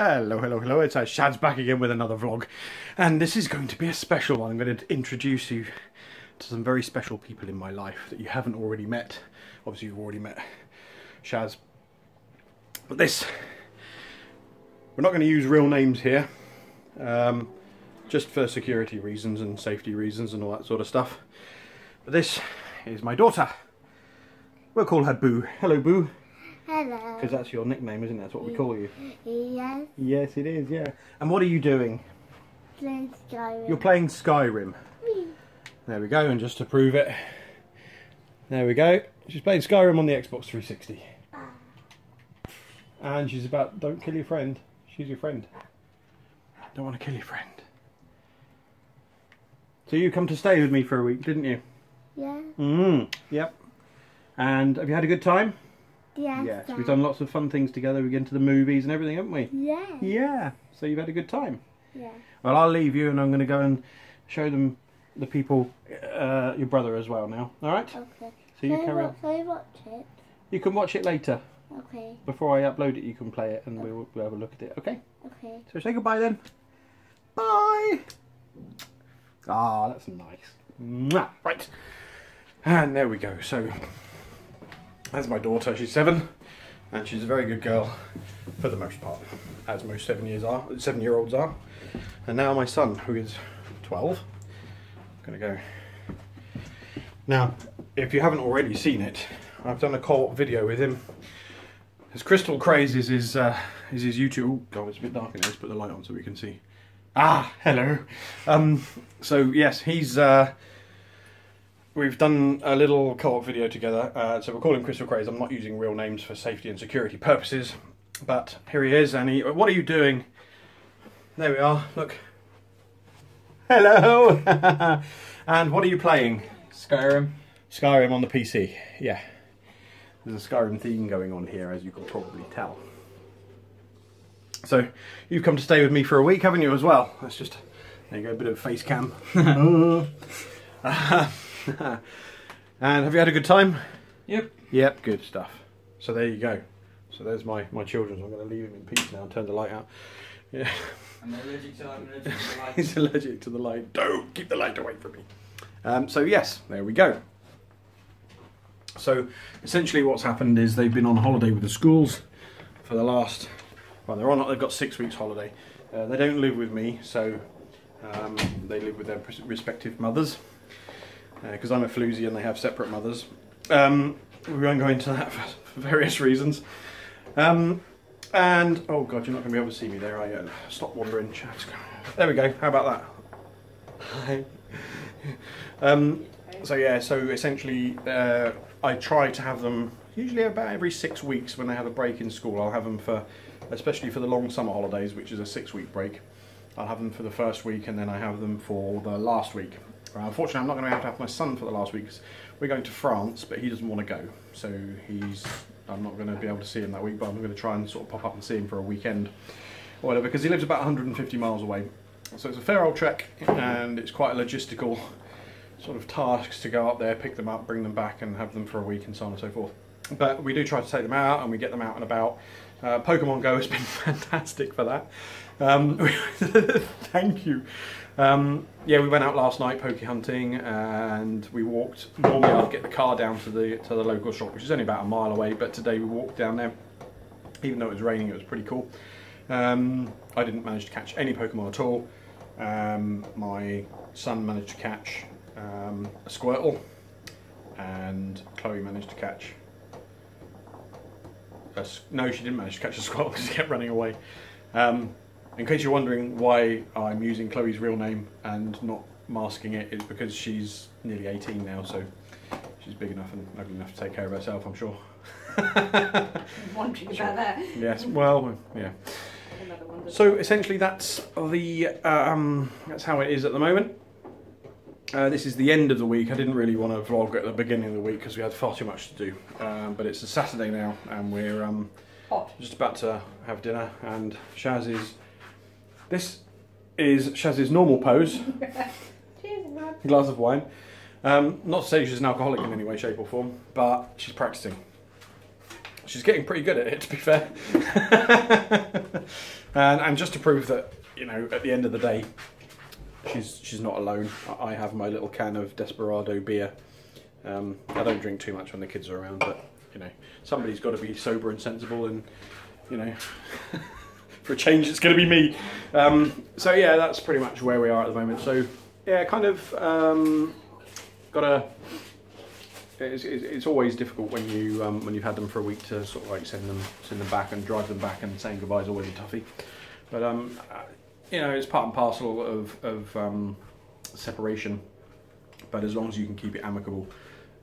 Hello, hello, hello. It's uh, Shad's back again with another vlog. And this is going to be a special one. I'm going to introduce you to some very special people in my life that you haven't already met. Obviously, you've already met Shaz. But this, we're not going to use real names here. Um, just for security reasons and safety reasons and all that sort of stuff. But this is my daughter. We'll call her Boo. Hello, Boo. Hello. Because that's your nickname, isn't it? That's what we call you. Yes, Yes, it is, yeah. And what are you doing? playing Skyrim. You're playing Skyrim. There we go, and just to prove it, there we go. She's playing Skyrim on the Xbox 360. And she's about, don't kill your friend. She's your friend. Don't want to kill your friend. So you come to stay with me for a week, didn't you? Yeah. Mm, yep. And have you had a good time? Yes. Yes. Dad. We've done lots of fun things together. We've been to the movies and everything, haven't we? Yeah. Yeah. So you've had a good time. Yeah. Well, I'll leave you, and I'm going to go and show them the people, uh, your brother as well. Now, all right? Okay. So you Can carry on. Can I watch it? You can watch it later. Okay. Before I upload it, you can play it, and we'll, we'll have a look at it. Okay? Okay. So say goodbye then. Bye. Ah, that's nice. Right. And there we go. So that's my daughter. She's seven, and she's a very good girl for the most part, as most seven years are, seven-year-olds are. And now my son, who is twelve, I'm gonna go. Now, if you haven't already seen it, I've done a co-op video with him. His Crystal Craze is his uh, is his YouTube. Oh god, it's a bit dark in here. Let's put the light on so we can see. Ah, hello. Um, so yes, he's. Uh, we've done a little co-op video together. Uh, so we're calling Crystal Craze. I'm not using real names for safety and security purposes, but here he is. And he. What are you doing? There we are. Look. Hello. and what are you playing? Skyrim. Skyrim on the PC, yeah. There's a Skyrim theme going on here, as you can probably tell. So, you've come to stay with me for a week, haven't you, as well? That's just, there you go, a bit of face cam. and have you had a good time? Yep. Yep, good stuff. So there you go. So there's my, my children. I'm going to leave him in peace now and turn the light out. Yeah. I'm allergic to, I'm allergic to the light. He's allergic to the light. Don't keep the light away from me. Um, so yes, there we go. So essentially, what's happened is they've been on holiday with the schools for the last. Well, they're on. They've got six weeks holiday. Uh, they don't live with me, so um, they live with their respective mothers. Because I'm a floozy and they have separate mothers. Um, we won't go into that for, for various reasons. Um, and oh god, you're not going to be able to see me there, are you? Stop wandering, chat. There we go. How about that? um, so yeah, so essentially, uh, I try to have them usually about every six weeks when they have a break in school. I'll have them for, especially for the long summer holidays, which is a six-week break. I'll have them for the first week, and then I have them for the last week. Uh, unfortunately, I'm not going to have to have my son for the last week because we're going to France, but he doesn't want to go, so he's. I'm not going to be able to see him that week, but I'm going to try and sort of pop up and see him for a weekend, or whatever, because he lives about 150 miles away. So it's a fair old trek, and it's quite a logistical sort of tasks to go up there, pick them up, bring them back, and have them for a week, and so on and so forth. But we do try to take them out, and we get them out and about. Uh, Pokemon Go has been fantastic for that. Um, thank you. Um, yeah, we went out last night poke hunting, and we walked. Normally, I'd get the car down to the to the local shop, which is only about a mile away. But today we walked down there, even though it was raining. It was pretty cool. Um, I didn't manage to catch any Pokemon at all. Um, my son managed to catch um, a Squirtle, and Chloe managed to catch. A, no, she didn't manage to catch a Squirtle because he kept running away. In case you're wondering why I'm using Chloe's real name and not masking it, it's because she's nearly 18 now, so she's big enough and ugly enough to take care of herself, I'm sure. wondering about that. yes, well, yeah. So essentially, that's the um, that's how it is at the moment. Uh, this is the end of the week. I didn't really want to vlog at the beginning of the week because we had far too much to do. Um, but it's a Saturday now, and we're um, Hot. just about to have dinner. And Shaz is this is Shaz's normal pose, Cheers, glass of wine. Um, not to say she's an alcoholic in any way, shape, or form, but she's practicing. she's getting pretty good at it, to be fair. and, and just to prove that, you know, at the end of the day, she's she's not alone. I I have my little can of Desperado beer. Um, I don't drink too much when the kids are around, but you know, somebody's got to be sober and sensible, and you know, for a change, it's going to be me. Um, so yeah, that's pretty much where we are at the moment. So yeah, kind of um, got a. It's, it's, always difficult when you um, when you've had them for a week to sort of like send them send them back and drive them back and saying goodbye is always a toughie. But um, uh, you know, it's part and parcel of of um, separation. But as long as you can keep it amicable,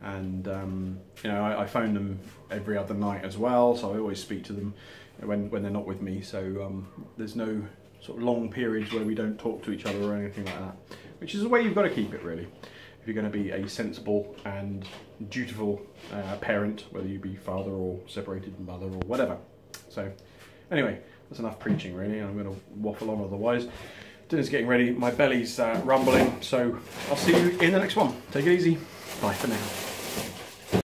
and um, you know, I, I phone them every other night as well, so I always speak to them when when they're not with me. So um, there's no sort of long periods where we don't talk to each other or anything like that, which is the way you've got to keep it really. If you're going to be a sensible and dutiful uh, parent, whether you be father or separated mother or whatever. So, anyway, that's enough preaching really. I'm going to waffle on otherwise. Dinner's getting ready. My belly's uh, rumbling. So I'll see you in the next one. Take it easy. Bye for now.